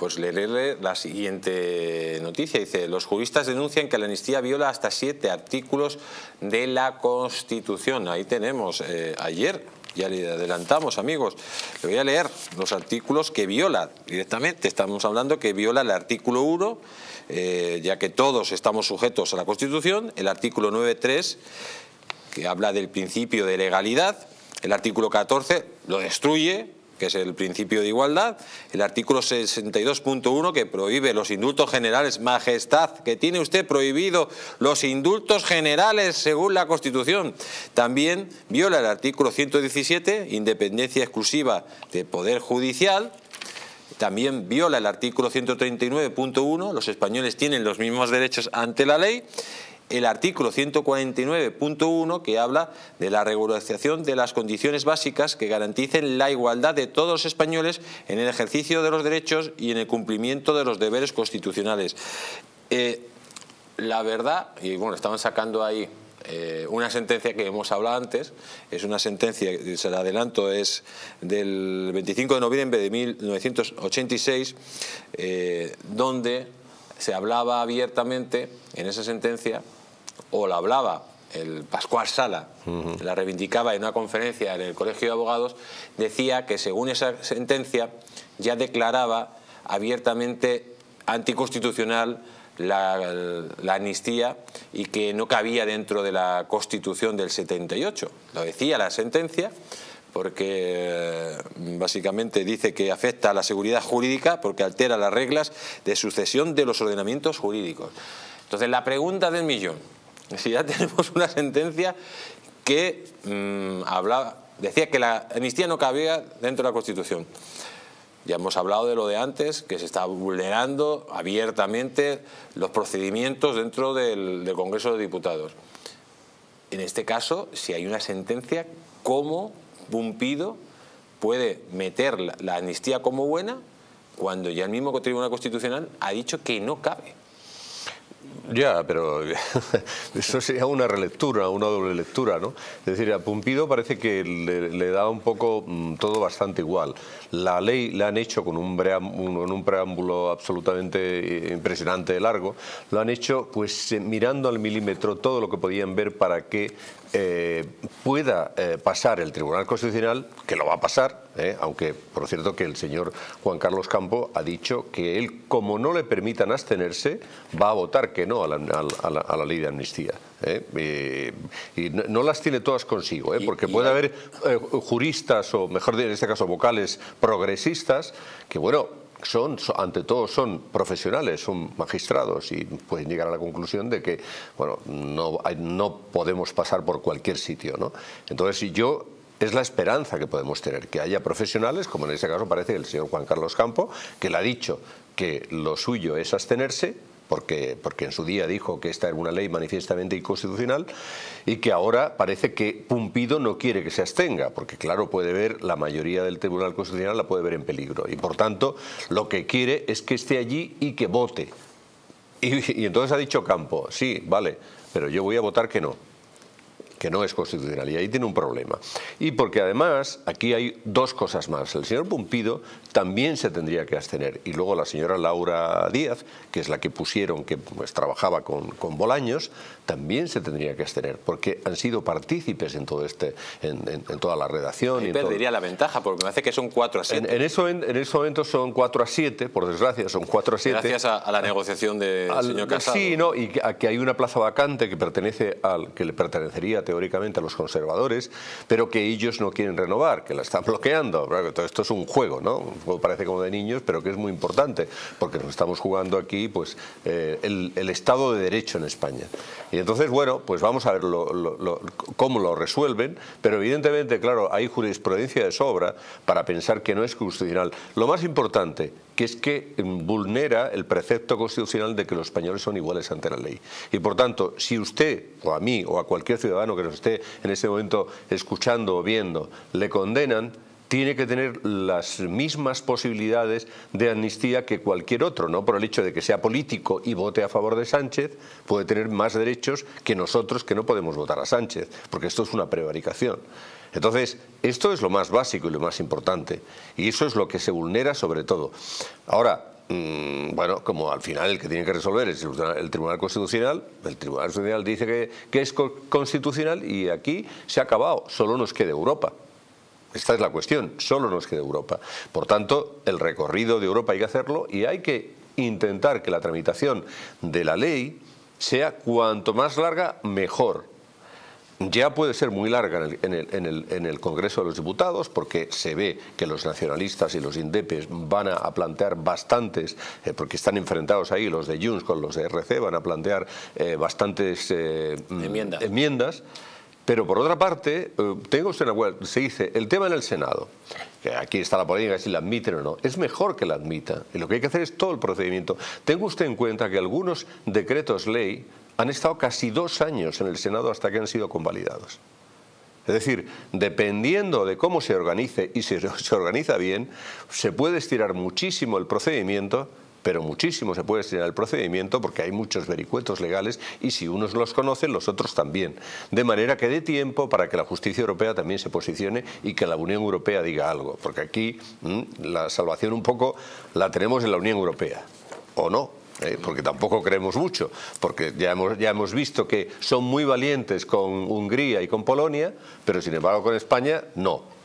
pues leerle la siguiente noticia. Dice, los juristas denuncian que la amnistía viola hasta siete artículos de la Constitución. Ahí tenemos, eh, ayer ya le adelantamos, amigos. Le voy a leer los artículos que viola directamente. Estamos hablando que viola el artículo 1, eh, ya que todos estamos sujetos a la Constitución, el artículo 9.3, que habla del principio de legalidad, el artículo 14 lo destruye, que es el principio de igualdad, el artículo 62.1 que prohíbe los indultos generales, majestad, que tiene usted prohibido los indultos generales según la Constitución. También viola el artículo 117, independencia exclusiva del Poder Judicial, también viola el artículo 139.1, los españoles tienen los mismos derechos ante la ley, el artículo 149.1 que habla de la regularización de las condiciones básicas que garanticen la igualdad de todos los españoles en el ejercicio de los derechos y en el cumplimiento de los deberes constitucionales. Eh, la verdad, y bueno, estaban sacando ahí eh, una sentencia que hemos hablado antes, es una sentencia, se la adelanto, es del 25 de noviembre de 1986, eh, donde se hablaba abiertamente en esa sentencia o la hablaba el Pascual Sala, la reivindicaba en una conferencia en el Colegio de Abogados, decía que según esa sentencia ya declaraba abiertamente anticonstitucional la, la, amnistía y que no cabía dentro de la Constitución del 78. Lo decía la sentencia porque eh, básicamente dice que afecta a la seguridad jurídica porque altera las reglas de sucesión de los ordenamientos jurídicos. Entonces la pregunta del millón, si ya tenemos una sentencia que mm, decía que la amnistía no cabía dentro de la Constitución. Ya hemos hablado de lo de antes, que se está vulnerando abiertamente los procedimientos dentro del, Congreso de Diputados. En este caso, si hay una sentencia, ¿cómo Pumpido puede meter la amnistía como buena cuando ya el mismo Tribunal Constitucional ha dicho que no cabe? Ya, pero eso sería una relectura, una doble lectura, ¿no? Es decir, a Pumpido parece que le, da un poco mm, todo bastante igual. La ley la han hecho con un, un preámbulo absolutamente eh, impresionante de largo, lo han hecho pues eh, mirando al milímetro todo lo que podían ver para que eh, pueda pasar el Tribunal Constitucional, que lo va a pasar, aunque por cierto que el señor Juan Carlos Campo ha dicho que él, como no le permitan abstenerse, va a votar que no a la, ley de amnistía. ¿eh? y no, las tiene todas consigo, ¿eh? porque puede haber eh, juristas, o mejor en este caso vocales, progresistas, que bueno, son, ante todo son profesionales, son magistrados y pueden llegar a la conclusión de que bueno, no, no podemos pasar por cualquier sitio. ¿no? Entonces, yo es la esperanza que podemos tener, que haya profesionales, como en este caso parece el señor Juan Carlos Campo, que le ha dicho que lo suyo es abstenerse porque, porque en su día dijo que esta era una ley manifiestamente inconstitucional y que ahora parece que Pumpido no quiere que se abstenga, porque claro, puede ver, la mayoría del Tribunal Constitucional la puede ver en peligro y por tanto lo que quiere es que esté allí y que vote. Y, y entonces ha dicho Campo, sí, vale, pero yo voy a votar que no que no es constitucional y ahí tiene un problema. Y porque además aquí hay dos cosas más. El señor Pumpido también se tendría que abstener y luego la señora Laura Díaz, que es la que pusieron, que pues, trabajaba con, con Bolaños, también se tendría que abstener porque han sido partícipes en todo este, en, toda la redacción. Y perdería la ventaja porque me hace que son 4 a 7. En, eso, en, ese momento son 4 a 7, por desgracia son 4 a 7. Gracias a, la negociación del señor Casado. Sí, no, y que, que hay una plaza vacante que pertenece al que le pertenecería a teóricamente a los conservadores, pero que ellos no quieren renovar, que la están bloqueando. Todo esto es un juego, ¿no? Un juego parece como de niños, pero que es muy importante, porque nos estamos jugando aquí pues, eh, el, Estado de Derecho en España. Y entonces, bueno, pues vamos a ver cómo lo resuelven, pero evidentemente, claro, hay jurisprudencia de sobra para pensar que no es constitucional. Lo más importante, que es que vulnera el precepto constitucional de que los españoles son iguales ante la ley. Y por tanto, si usted, o a mí, o a cualquier ciudadano que nos esté en ese momento escuchando o viendo, le condenan, tiene que tener las mismas posibilidades de amnistía que cualquier otro, ¿no? Por el hecho de que sea político y vote a favor de Sánchez, puede tener más derechos que nosotros que no podemos votar a Sánchez, porque esto es una prevaricación. Entonces, esto es lo más básico y lo más importante, y eso es lo que se vulnera sobre todo. Ahora, bueno, como al final el que tiene que resolver es el Tribunal Constitucional, el Tribunal Constitucional dice que, que es constitucional y aquí se ha acabado, solo nos queda Europa. Esta es la cuestión, solo nos queda Europa. Por tanto, el recorrido de Europa hay que hacerlo y hay que intentar que la tramitación de la ley sea cuanto más larga, mejor. Ya puede ser muy larga en el, Congreso de los Diputados porque se ve que los nacionalistas y los indepes van a, plantear bastantes, eh, porque están enfrentados ahí los de Junts con los de RC, van a plantear eh, bastantes eh, enmiendas pero por otra parte, tengo usted una se dice, el tema en el Senado, que aquí está la polémica si la admiten o no, es mejor que la admita. Y lo que hay que hacer es todo el procedimiento. Tenga usted en cuenta que algunos decretos ley han estado casi dos años en el Senado hasta que han sido convalidados. Es decir, dependiendo de cómo se organice y si se organiza bien, se puede estirar muchísimo el procedimiento pero muchísimo se puede estirar el procedimiento porque hay muchos vericuetos legales y si unos los conocen, los otros también. De manera que dé tiempo para que la justicia europea también se posicione y que la Unión Europea diga algo, porque aquí mm, la salvación un poco la tenemos en la Unión Europea, ¿o no? ¿Eh? porque tampoco creemos mucho, porque ya hemos, ya hemos visto que son muy valientes con Hungría y con Polonia, pero sin embargo con España no.